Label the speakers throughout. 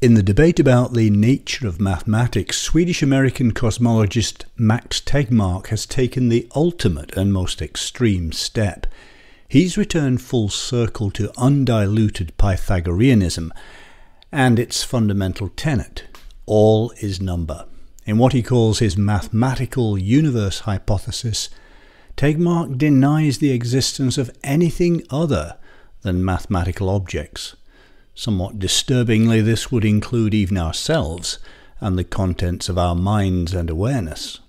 Speaker 1: In the debate about the nature of mathematics, Swedish American cosmologist Max Tegmark has taken the ultimate and most extreme step. He's returned full circle to undiluted Pythagoreanism and its fundamental tenet all is number. In what he calls his mathematical universe hypothesis, Tegmark denies the existence of anything other than mathematical objects. Somewhat disturbingly, this would include even ourselves and the contents of our minds and awareness.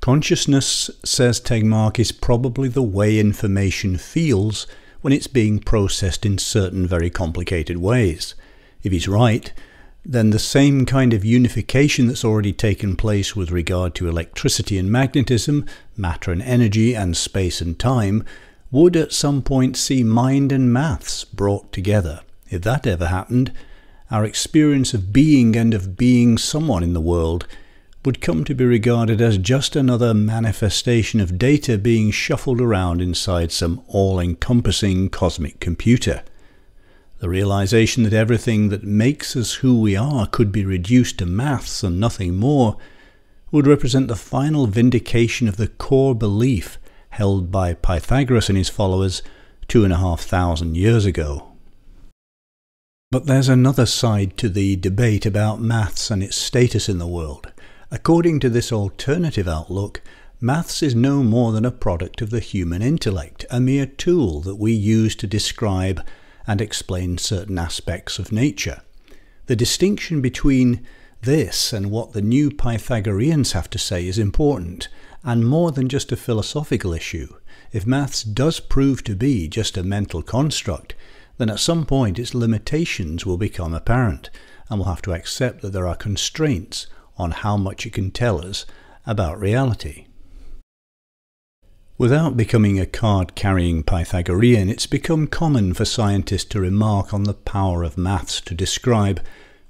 Speaker 1: Consciousness, says Tegmark, is probably the way information feels when it's being processed in certain very complicated ways. If he's right, then the same kind of unification that's already taken place with regard to electricity and magnetism, matter and energy, and space and time would at some point see mind and maths brought together. If that ever happened, our experience of being and of being someone in the world would come to be regarded as just another manifestation of data being shuffled around inside some all-encompassing cosmic computer. The realization that everything that makes us who we are could be reduced to maths and nothing more would represent the final vindication of the core belief held by Pythagoras and his followers two and a half thousand years ago. But there's another side to the debate about maths and its status in the world. According to this alternative outlook, maths is no more than a product of the human intellect, a mere tool that we use to describe and explain certain aspects of nature. The distinction between this and what the new Pythagoreans have to say is important, and more than just a philosophical issue. If maths does prove to be just a mental construct, then at some point its limitations will become apparent, and we'll have to accept that there are constraints on how much it can tell us about reality. Without becoming a card-carrying Pythagorean, it's become common for scientists to remark on the power of maths to describe,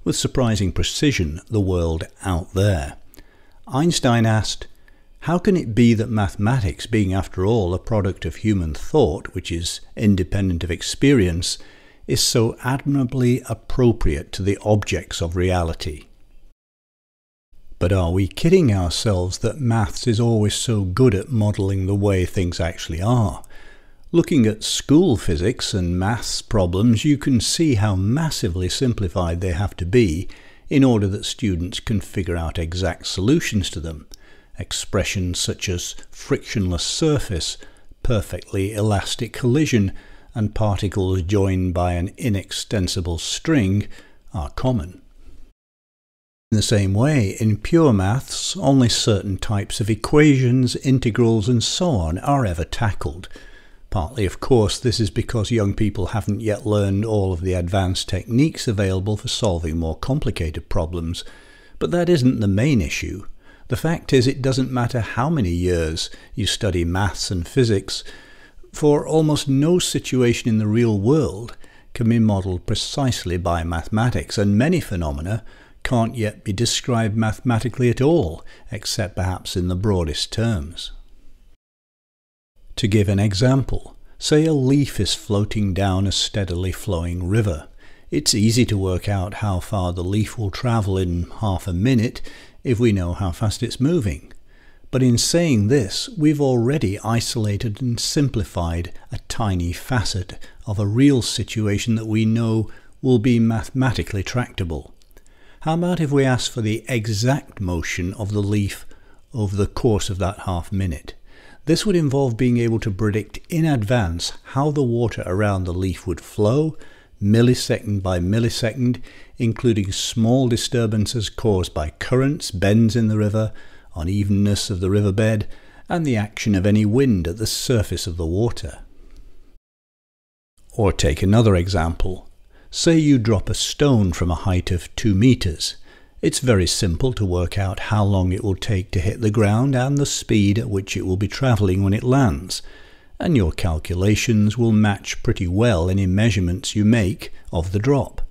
Speaker 1: with surprising precision, the world out there. Einstein asked, how can it be that mathematics, being after all a product of human thought, which is independent of experience, is so admirably appropriate to the objects of reality? But are we kidding ourselves that maths is always so good at modelling the way things actually are? Looking at school physics and maths problems, you can see how massively simplified they have to be in order that students can figure out exact solutions to them expressions such as frictionless surface, perfectly elastic collision, and particles joined by an inextensible string are common. In the same way, in pure maths, only certain types of equations, integrals and so on are ever tackled. Partly, of course, this is because young people haven't yet learned all of the advanced techniques available for solving more complicated problems, but that isn't the main issue. The fact is, it doesn't matter how many years you study maths and physics, for almost no situation in the real world can be modelled precisely by mathematics, and many phenomena can't yet be described mathematically at all, except perhaps in the broadest terms. To give an example, say a leaf is floating down a steadily flowing river. It's easy to work out how far the leaf will travel in half a minute if we know how fast it's moving. But in saying this, we've already isolated and simplified a tiny facet of a real situation that we know will be mathematically tractable. How about if we ask for the exact motion of the leaf over the course of that half minute? This would involve being able to predict in advance how the water around the leaf would flow millisecond by millisecond, including small disturbances caused by currents, bends in the river, unevenness of the riverbed, and the action of any wind at the surface of the water. Or take another example. Say you drop a stone from a height of 2 meters. It's very simple to work out how long it will take to hit the ground and the speed at which it will be travelling when it lands and your calculations will match pretty well any measurements you make of the drop.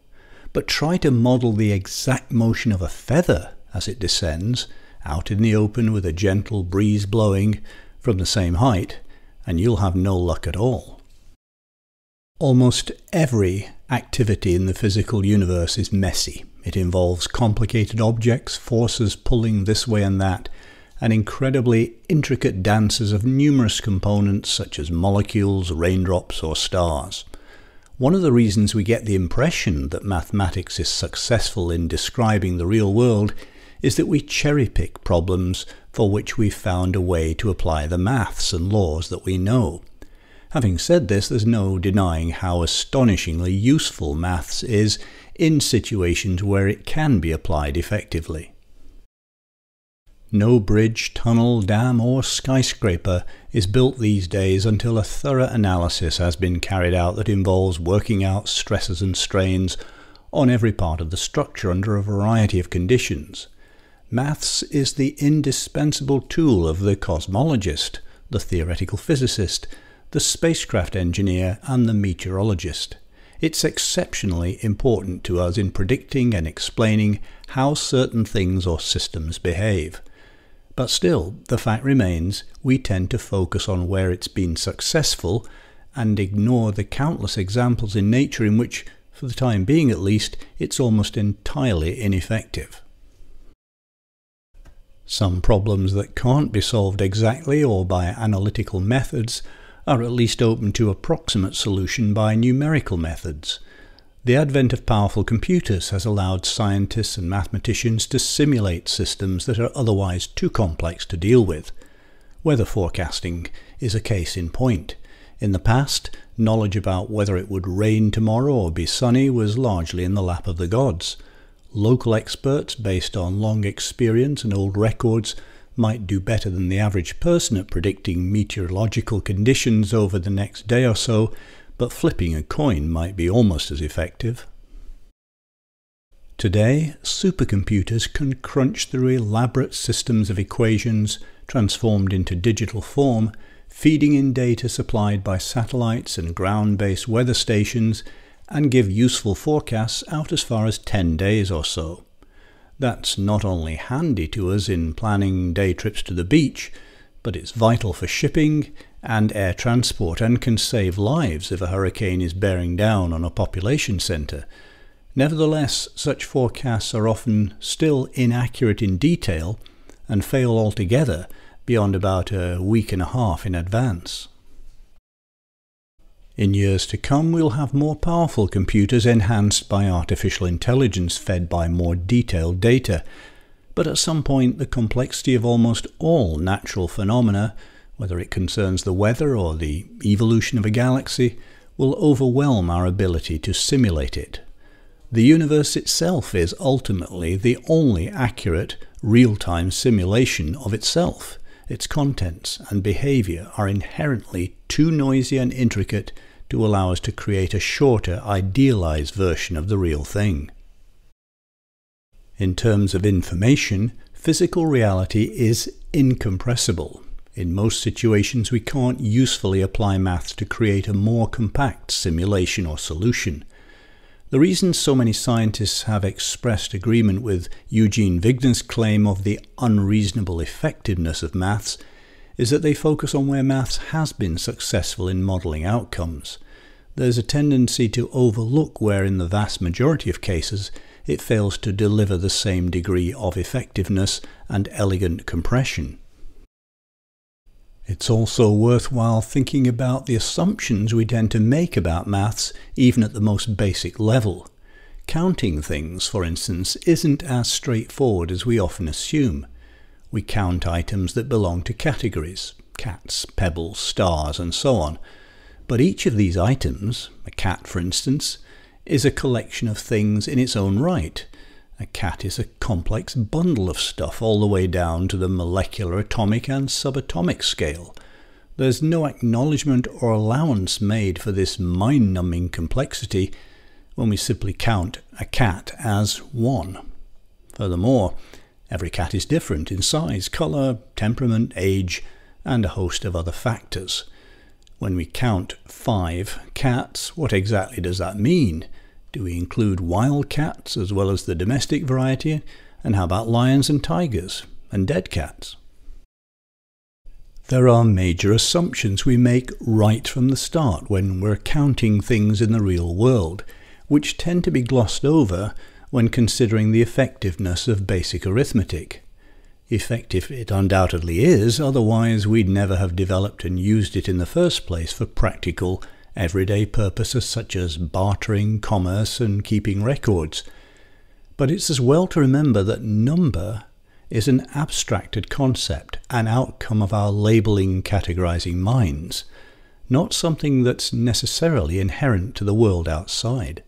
Speaker 1: But try to model the exact motion of a feather as it descends, out in the open with a gentle breeze blowing from the same height, and you'll have no luck at all. Almost every Activity in the physical universe is messy. It involves complicated objects, forces pulling this way and that, and incredibly intricate dances of numerous components such as molecules, raindrops, or stars. One of the reasons we get the impression that mathematics is successful in describing the real world is that we cherry pick problems for which we've found a way to apply the maths and laws that we know. Having said this, there's no denying how astonishingly useful maths is in situations where it can be applied effectively. No bridge, tunnel, dam, or skyscraper is built these days until a thorough analysis has been carried out that involves working out stresses and strains on every part of the structure under a variety of conditions. Maths is the indispensable tool of the cosmologist, the theoretical physicist, the spacecraft engineer, and the meteorologist. It's exceptionally important to us in predicting and explaining how certain things or systems behave. But still, the fact remains we tend to focus on where it's been successful and ignore the countless examples in nature in which, for the time being at least, it's almost entirely ineffective. Some problems that can't be solved exactly or by analytical methods are at least open to approximate solution by numerical methods. The advent of powerful computers has allowed scientists and mathematicians to simulate systems that are otherwise too complex to deal with. Weather forecasting is a case in point. In the past, knowledge about whether it would rain tomorrow or be sunny was largely in the lap of the gods. Local experts, based on long experience and old records, might do better than the average person at predicting meteorological conditions over the next day or so, but flipping a coin might be almost as effective. Today, supercomputers can crunch through elaborate systems of equations transformed into digital form, feeding in data supplied by satellites and ground-based weather stations and give useful forecasts out as far as 10 days or so. That's not only handy to us in planning day trips to the beach, but it's vital for shipping and air transport and can save lives if a hurricane is bearing down on a population centre. Nevertheless, such forecasts are often still inaccurate in detail and fail altogether beyond about a week and a half in advance. In years to come, we'll have more powerful computers enhanced by artificial intelligence fed by more detailed data. But at some point, the complexity of almost all natural phenomena, whether it concerns the weather or the evolution of a galaxy, will overwhelm our ability to simulate it. The universe itself is ultimately the only accurate, real-time simulation of itself. Its contents and behavior are inherently too noisy and intricate to allow us to create a shorter, idealized version of the real thing. In terms of information, physical reality is incompressible. In most situations, we can't usefully apply maths to create a more compact simulation or solution. The reason so many scientists have expressed agreement with Eugene Wigner's claim of the unreasonable effectiveness of maths is that they focus on where maths has been successful in modelling outcomes. There's a tendency to overlook where in the vast majority of cases it fails to deliver the same degree of effectiveness and elegant compression. It's also worthwhile thinking about the assumptions we tend to make about maths even at the most basic level. Counting things, for instance, isn't as straightforward as we often assume. We count items that belong to categories cats, pebbles, stars, and so on. But each of these items, a cat for instance, is a collection of things in its own right, a cat is a complex bundle of stuff all the way down to the molecular, atomic and subatomic scale. There's no acknowledgement or allowance made for this mind-numbing complexity when we simply count a cat as one. Furthermore, every cat is different in size, colour, temperament, age, and a host of other factors. When we count five cats, what exactly does that mean? Do we include wild cats as well as the domestic variety? And how about lions and tigers and dead cats? There are major assumptions we make right from the start when we're counting things in the real world. which tend to be glossed over when considering the effectiveness of basic arithmetic. Effective it undoubtedly is, otherwise we'd never have developed and used it in the first place for practical, everyday purposes such as bartering, commerce, and keeping records. But it's as well to remember that number is an abstracted concept, an outcome of our labeling, categorizing minds, not something that's necessarily inherent to the world outside.